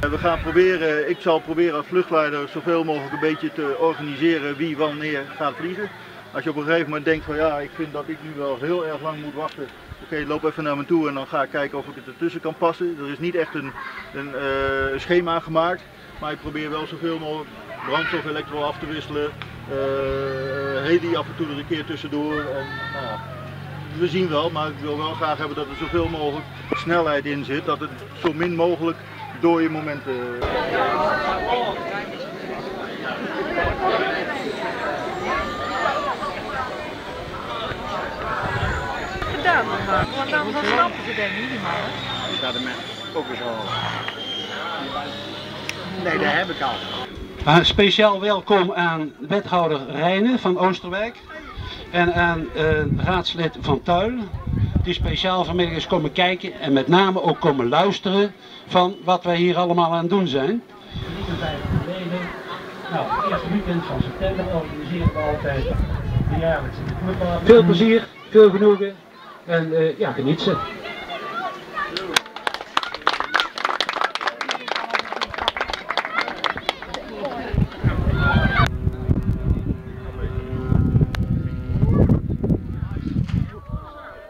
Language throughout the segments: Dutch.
We gaan proberen, ik zal proberen als vluchtleider zoveel mogelijk een beetje te organiseren wie wanneer gaat vliegen. Als je op een gegeven moment denkt van ja, ik vind dat ik nu wel heel erg lang moet wachten. Oké, loop even naar me toe en dan ga ik kijken of ik het ertussen kan passen. Er is niet echt een, een eh, schema gemaakt, maar ik probeer wel zoveel mogelijk brandstof, elektro af te wisselen. Uh, heli af en toe er een keer tussendoor. En, nou we zien wel, maar ik wil wel graag hebben dat er zoveel mogelijk snelheid in zit. Dat het zo min mogelijk dode momenten. Gedaan maar. Want dan snappen ze dat niet maar. Ja, de mensen ook eens al. Nee, dat heb ik al. Een speciaal welkom aan wethouder Rijnen van Oosterwijk en aan uh, raadslid Van Tuil, die speciaal vanmiddag is komen kijken en met name ook komen luisteren van wat wij hier allemaal aan het doen zijn. Nou, het eerste weekend van september organiseren we altijd de jaarlijkse. Veel plezier, veel genoegen en uh, ja, geniet ze.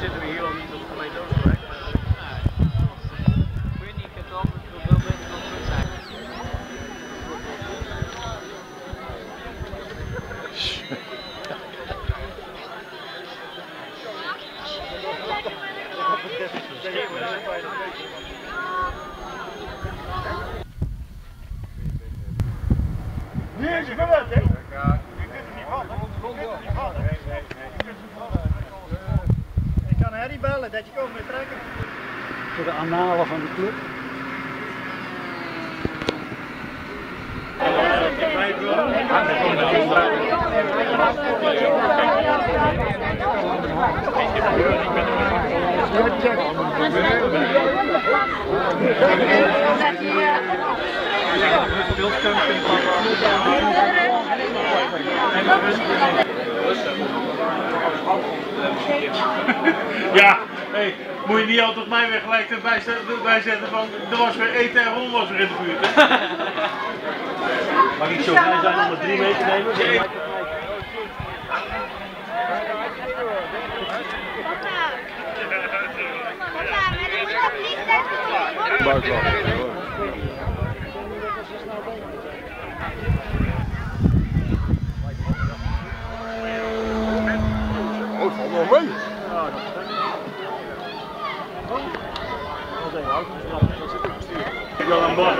Zitten we hier al niet op de gemeente Oosterwijk? Ik weet niet, ik heb het altijd veel beter dan het zijn. Nu is het gebeurd, hè? Je kunt er niet van, hè? Je kunt er niet van, hè? Ik kan Harry bellen dat je komt met trekken. Voor de annalen van de club. Ja, hey, moet je niet altijd mij weer gelijk erbij zetten, erbij zetten van er was weer eten en rol was weer in de buurt. hè? Mag ik zo vrij zijn om er drie mee te nemen? Oh, mee. Boord.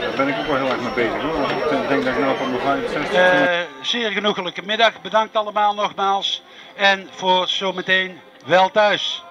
Daar ben ik ook wel heel erg mee bezig hoor. Ik denk dat ik nou 65 Eh, zeer genoegelijke middag. Bedankt allemaal nogmaals. En voor zometeen wel thuis.